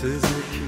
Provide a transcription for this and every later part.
sensizlik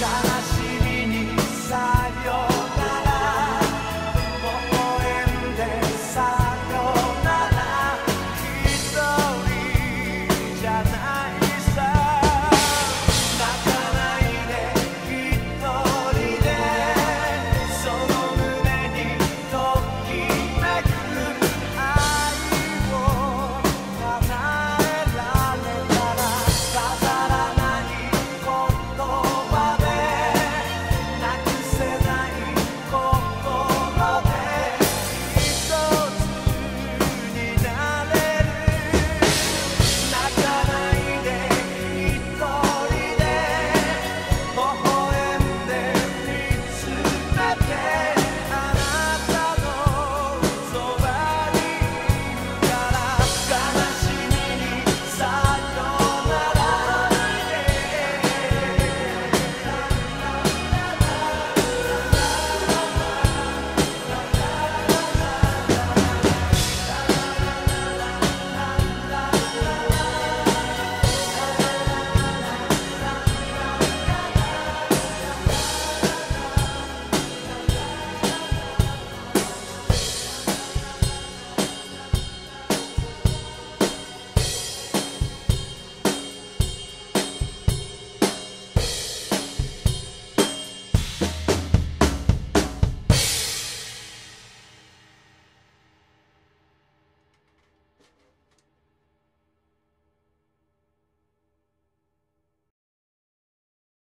sky.